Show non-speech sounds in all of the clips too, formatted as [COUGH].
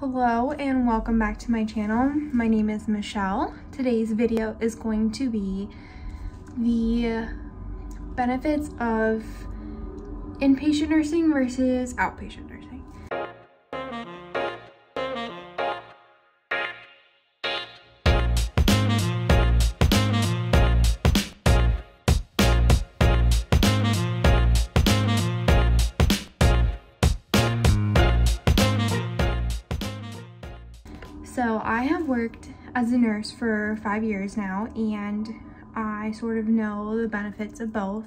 Hello and welcome back to my channel. My name is Michelle. Today's video is going to be the benefits of inpatient nursing versus outpatient nursing. So I have worked as a nurse for five years now and I sort of know the benefits of both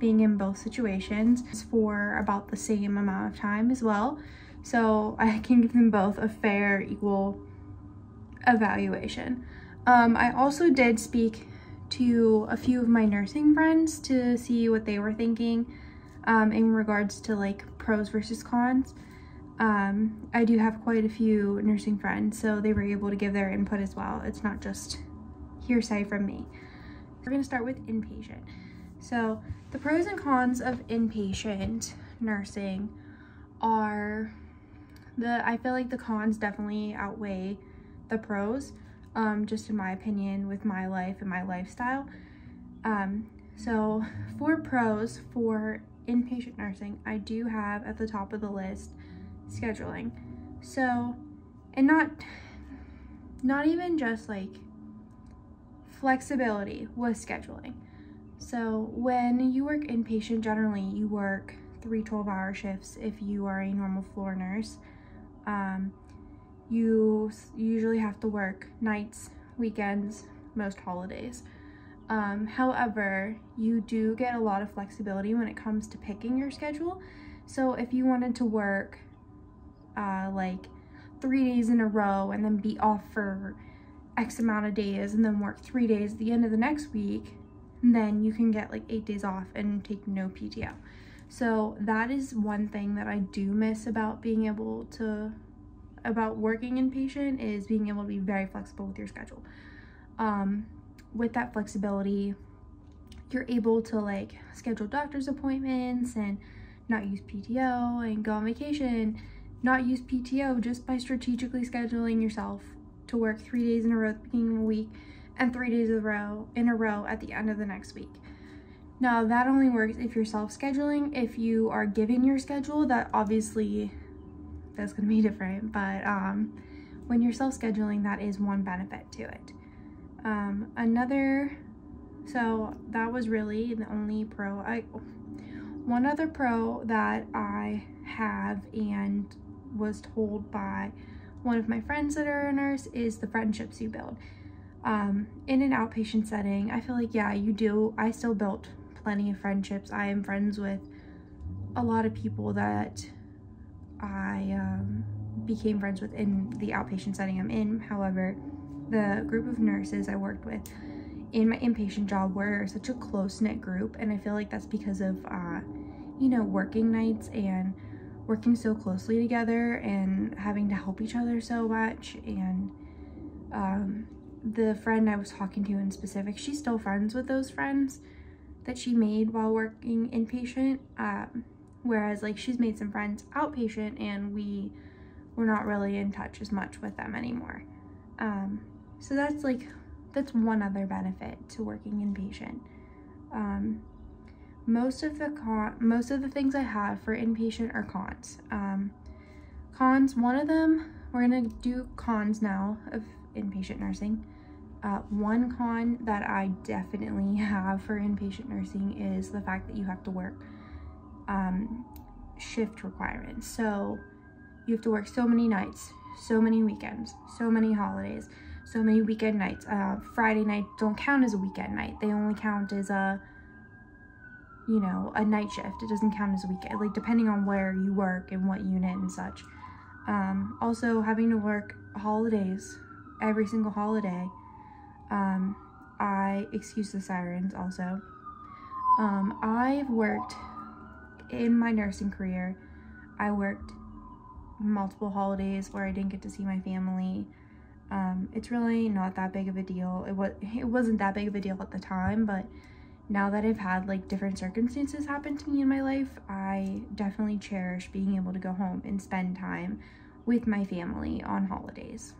being in both situations for about the same amount of time as well. So I [LAUGHS] can give them both a fair, equal evaluation. Um, I also did speak to a few of my nursing friends to see what they were thinking um, in regards to like pros versus cons. Um, I do have quite a few nursing friends, so they were able to give their input as well. It's not just hearsay from me. We're gonna start with inpatient. So the pros and cons of inpatient nursing are the, I feel like the cons definitely outweigh the pros, um, just in my opinion with my life and my lifestyle. Um, so for pros for inpatient nursing, I do have at the top of the list scheduling. So, and not, not even just like flexibility with scheduling. So when you work inpatient, generally you work three 12 hour shifts if you are a normal floor nurse. Um, you usually have to work nights, weekends, most holidays. Um, however, you do get a lot of flexibility when it comes to picking your schedule. So if you wanted to work uh, like three days in a row and then be off for X amount of days and then work three days at the end of the next week, then you can get like eight days off and take no PTO. So that is one thing that I do miss about being able to, about working inpatient is being able to be very flexible with your schedule. Um, with that flexibility, you're able to like schedule doctor's appointments and not use PTO and go on vacation not use PTO just by strategically scheduling yourself to work three days in a row at the beginning of the week and three days in a row in a row at the end of the next week. Now that only works if you're self-scheduling. If you are giving your schedule, that obviously that's gonna be [LAUGHS] different. But um, when you're self-scheduling, that is one benefit to it. Um, another, so that was really the only pro. I one other pro that I have and was told by one of my friends that are a nurse is the friendships you build. Um, in an outpatient setting, I feel like, yeah, you do. I still built plenty of friendships. I am friends with a lot of people that I um, became friends with in the outpatient setting I'm in. However, the group of nurses I worked with in my inpatient job were such a close-knit group and I feel like that's because of, uh, you know, working nights and working so closely together and having to help each other so much and um, the friend I was talking to in specific, she's still friends with those friends that she made while working inpatient. Um, whereas like she's made some friends outpatient and we were not really in touch as much with them anymore. Um, so that's like, that's one other benefit to working inpatient. Um, most of the con most of the things I have for inpatient are cons. Um, cons, one of them, we're gonna do cons now of inpatient nursing. Uh, one con that I definitely [LAUGHS] have for inpatient nursing is the fact that you have to work um, shift requirements. So you have to work so many nights, so many weekends, so many holidays, so many weekend nights. Uh, Friday night don't count as a weekend night. They only count as a you know, a night shift. It doesn't count as a weekend, like depending on where you work and what unit and such. Um, also, having to work holidays, every single holiday. Um, I, excuse the sirens also. Um, I've worked in my nursing career, I worked multiple holidays where I didn't get to see my family. Um, it's really not that big of a deal. It was it wasn't that big of a deal at the time, but now that I've had like different circumstances happen to me in my life, I definitely cherish being able to go home and spend time with my family on holidays.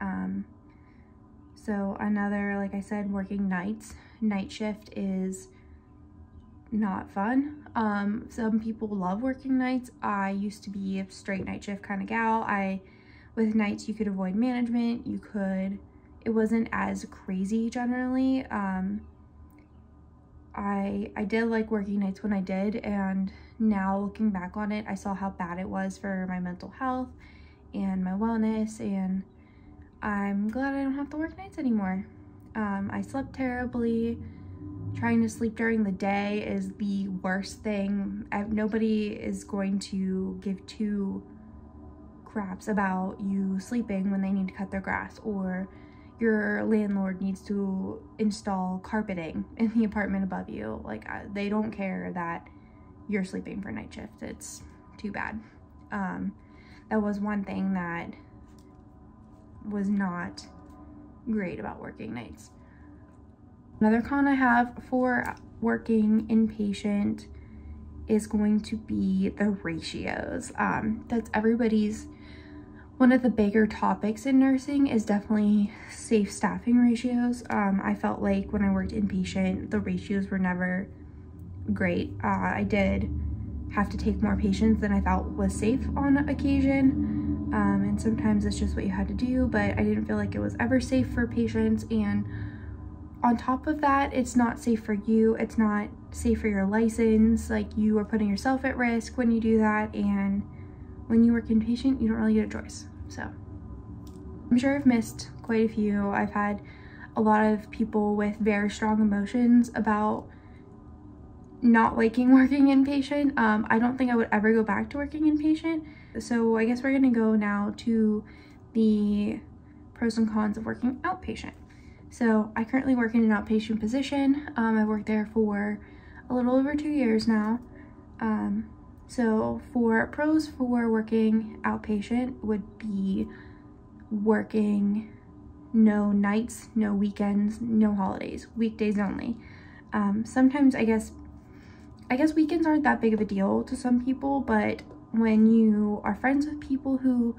Um, so another, like I said, working nights. Night shift is not fun. Um, some people love working nights. I used to be a straight night shift kind of gal. I, with nights, you could avoid management. You could, it wasn't as crazy generally. Um, I, I did like working nights when I did. And now looking back on it, I saw how bad it was for my mental health and my wellness. And I'm glad I don't have to work nights anymore. Um, I slept terribly trying to sleep during the day is the worst thing. Nobody is going to give two craps about you sleeping when they need to cut their grass or your landlord needs to install carpeting in the apartment above you. Like, they don't care that you're sleeping for night shift. It's too bad. Um, that was one thing that was not great about working nights. Another con I have for working inpatient is going to be the ratios. Um, that's everybody's, one of the bigger topics in nursing is definitely safe staffing ratios. Um, I felt like when I worked inpatient, the ratios were never great. Uh, I did have to take more patients than I thought was safe on occasion. Um, and sometimes it's just what you had to do, but I didn't feel like it was ever safe for patients. And on top of that, it's not safe for you. It's not safe for your license. Like you are putting yourself at risk when you do that. And when you work inpatient, you don't really get a choice. So I'm sure I've missed quite a few. I've had a lot of people with very strong emotions about not liking [LAUGHS] working inpatient. Um, I don't think I would ever go back to working inpatient. So I guess we're gonna go now to the pros and cons of working outpatient. So I currently work in an outpatient position. Um, I've worked there for a little over two years now. Um, so for pros for working outpatient would be working no nights, no weekends, no holidays, weekdays only. Um, sometimes I guess, I guess weekends aren't that big of a deal to some people, but when you are friends with people who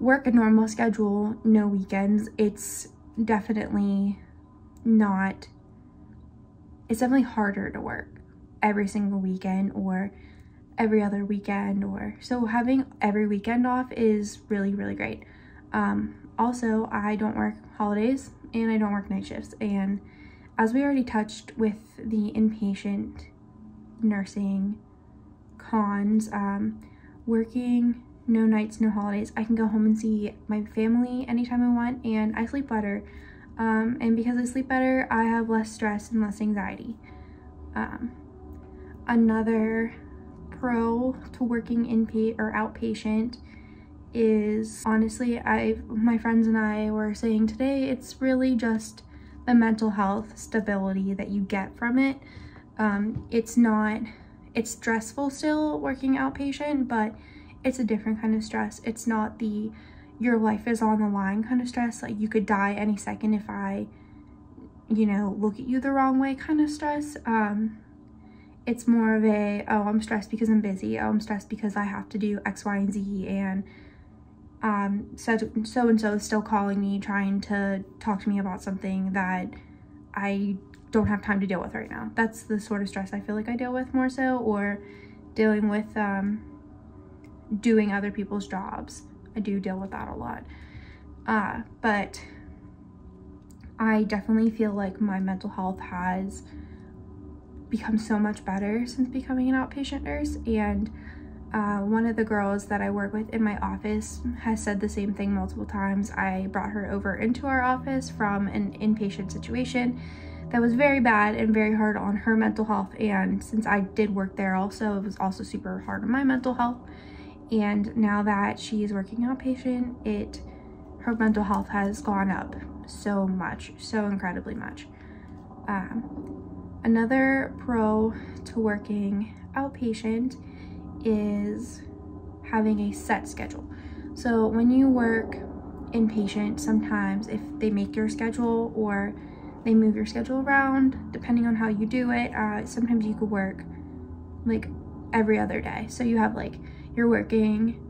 work a normal schedule, no weekends, it's definitely not, it's definitely harder to work every single weekend or every other weekend or so having every weekend off is really really great um, also i don't work holidays and i don't work night shifts and as we already touched with the inpatient nursing cons um, working no nights, no holidays. I can go home and see my family anytime I want and I sleep better. Um, and because I sleep better, I have less stress and less anxiety. Um, another pro to working in or outpatient is honestly, I my friends and I were saying today, it's really just the mental health stability that you get from it. Um, it's not, it's stressful still working outpatient, but it's a different kind of stress. It's not the your life is on the line kind of stress. Like you could die any second if I, you know, look at you the wrong way kind of stress. Um, it's more of a, oh, I'm stressed because I'm busy. Oh, I'm stressed because I have to do X, Y, and Z. And um, so, so and so is still calling me, trying to talk to me about something that I don't have time to deal with right now. That's the sort of stress I feel like I deal with more so, or dealing with um, doing other people's jobs. I do deal with that a lot. Uh, but I definitely feel like my mental health has become so much better since becoming an outpatient nurse. And uh, one of the girls that I work with in my office has said the same thing multiple times. I brought her over into our office from an inpatient situation that was very bad and very hard on her mental health. And since I did work there also, it was also super hard on my mental health and now that she is working outpatient it her mental health has gone up so much so incredibly much um, another pro to working outpatient is having a set schedule so when you work inpatient sometimes if they make your schedule or they move your schedule around depending on how you do it uh, sometimes you could work like every other day so you have like you're working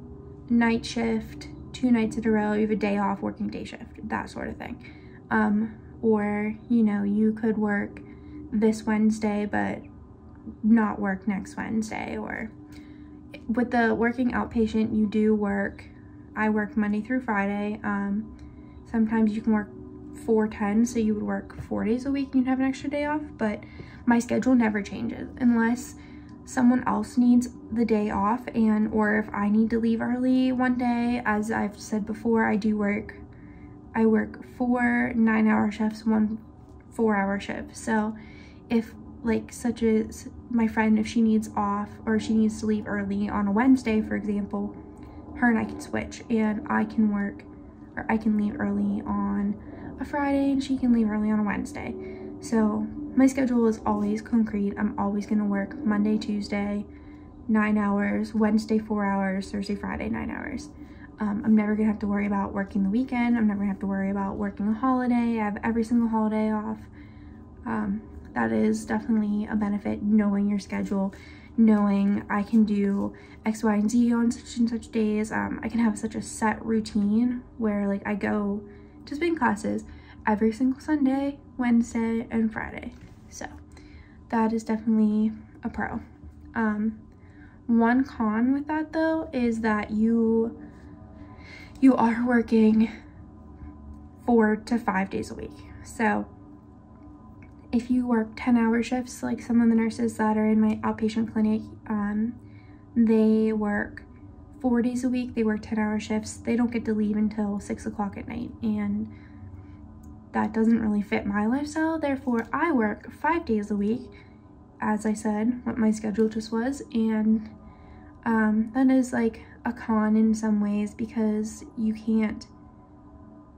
night shift two nights in a row, you have a day off working day shift, that sort of thing. Um, or, you know, you could work this Wednesday, but not work next Wednesday. Or with the working outpatient, you do work, I work Monday through Friday. Um, sometimes you can work 410, so you would work four days a week and you'd have an extra day off, but my schedule never changes unless someone else needs the day off and or if I need to leave early one day as I've said before I do work I work four nine hour shifts one four hour shift so if like such as my friend if she needs off or she needs to leave early on a Wednesday for example her and I can switch and I can work or I can leave early on a Friday and she can leave early on a Wednesday so my schedule is always concrete. I'm always to work Monday, Tuesday, nine hours, Wednesday, four hours, Thursday, Friday, nine hours. Um, I'm never to have to worry about working the weekend. I'm never to have to worry about working a holiday. I have every single holiday off. Um, that is definitely a benefit, knowing your schedule, knowing I can do X, Y, and Z on such and such days. Um, I can have such a set routine where like I go to spin classes every single Sunday, Wednesday, and Friday. So that is definitely a pro. Um, one con with that though is that you you are working four to five days a week. So if you work 10 hour shifts, like some of the nurses that are in my outpatient clinic, um, they work four days a week, they work 10 hour shifts. They don't get to leave until six o'clock at night. And that doesn't really fit my lifestyle. Therefore, I work five days a week, as I said, what my schedule just was. And um, that is like a con in some ways because you can't,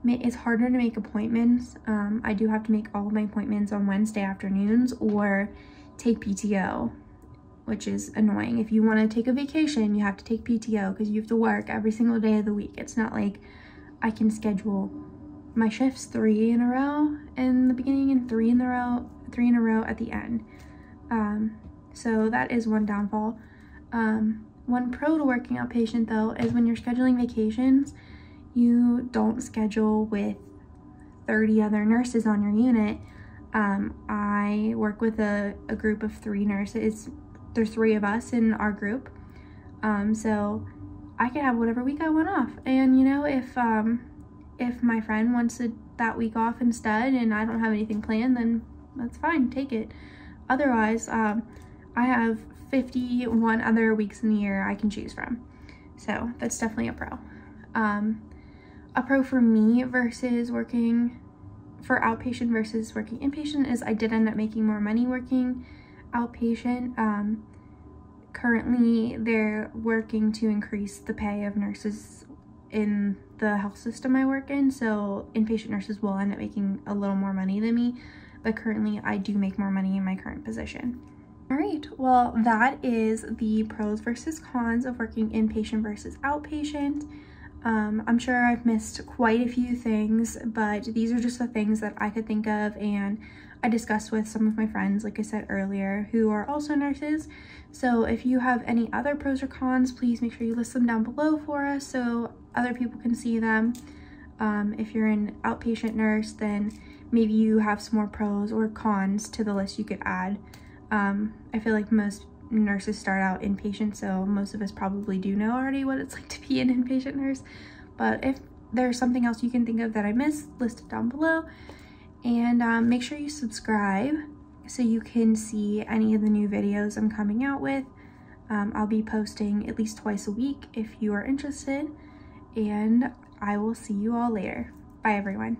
it's harder to make appointments. Um, I do have to make all of my appointments on Wednesday afternoons or take PTO, which is annoying. If you want to take a vacation, you have to take PTO because you have to work every single day of the week. It's not like I can schedule my shifts three in a row in the beginning and three in the row three in a row at the end um, so that is one downfall um, one pro to working outpatient though is when you're scheduling vacations you don't schedule with 30 other nurses on your unit um, I work with a, a group of three nurses there's three of us in our group um, so I can have whatever week I want off and you know if um, if my friend wants that week off instead and I don't have anything planned, then that's fine, take it. Otherwise, um, I have 51 other weeks in the year I can choose from. So that's definitely a pro. Um, a pro for me versus working for outpatient versus working inpatient is I did end up making more money working outpatient. Um, currently, they're working to increase the pay of nurses in the health system I work in, so inpatient nurses will end up making a little more money than me, but currently I do make more money in my current position. All right, well, that is the pros versus cons of working inpatient versus outpatient. Um, I'm sure I've missed quite a few things, but these are just the things that I could think of and I discussed with some of my friends, like I said earlier, who are also nurses. So if you have any other pros or cons, please make sure you list them down below for us so other people can see them. Um, if you're an outpatient nurse, then maybe you have some more pros or cons to the list you could add. Um, I feel like most nurses start out inpatient, so most of us probably do know already what it's [LAUGHS] like to be an inpatient nurse. But if there's something else you can think of that I missed, list it down below. And um, make sure you subscribe so you can see any of the new videos I'm coming out with. Um, I'll be posting at least twice a week if you are interested and I will see you all later. Bye everyone.